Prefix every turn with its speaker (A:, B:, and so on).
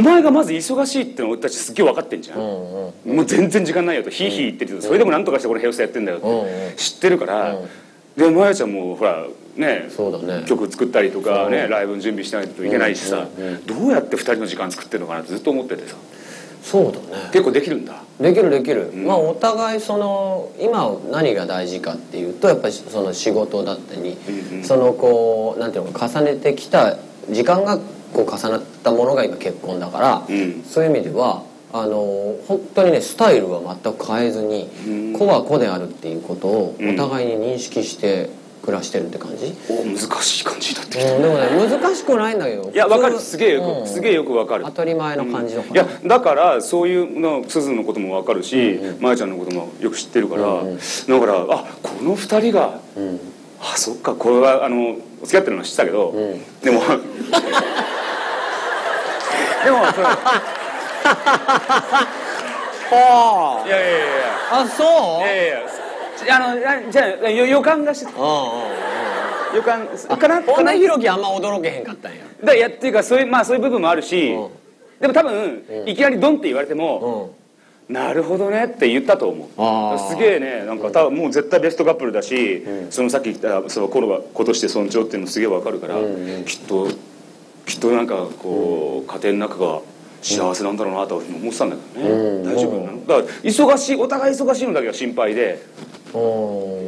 A: お前がまず忙しいっての俺たちすっげえ分かってんじゃん、もう全然時間ないよと。ヒーヒー言ってるけどそれでもなんとかしてこのヘオスタやってんだよって知ってるから、でまやちゃんもほらね
B: そうだね。
A: 曲作ったりとかねライブの準備しないといけないしさ、どうやって2人の時間作ってるのかなってずっと思っててさ。
B: そうだね。
A: 結構できるんだ。
B: できるできる、まあお互いその今何が大事かっていうとやっぱりその仕事だったり、そのこうなんていうのか重ねてきた時間がこう重なったものが今結婚だから、
A: うん。
B: そういう意味ではあの本当にねスタイルは全く変えずに
A: うん。
B: 子は子であるっていうことを
A: うん。
B: お互いに認識して暮らしてるって感じ、
A: お難しい感じになってきた、
B: うん、でもね難しくないんだけど
A: いや分かる。すげえよく、
B: うん。
A: すげえよく分かる。
B: 当たり前の感じだか
A: いや
B: ら、
A: だからそういうのすずのことも分かるし、まやちゃんのこともよく知ってるから、
B: うんうん。
A: だからあこの二人が
B: うん。
A: あそっかこれはあの付き合ってるのは知ってたけど、
B: ん。
A: でもでもその
B: あ。
A: いやいやいや。いや
B: あそう？
A: いやいやあのあじゃあよ予感がしてた。
B: うんうんうん
A: 予感かなかな？
B: 本田博樹あんま驚けへんかったんや。
A: だいやっていうかそういうまあそういう部分もあるし、
B: うん。
A: でも多分、いきなりドンって言われても、
B: うん。
A: なるほどねって言ったと思う。すげえねなんか多分もう絶対ベストカップルだし、そのさっき言ったその頃は子として尊重っていうのもすげえわかるから、きっときっとなんかこう、家庭の中が幸せなんだろうなと思ってたんだけどね、
B: うん。
A: 大丈夫なの？だから忙しいお互い忙しいのだけが心配で。
B: うん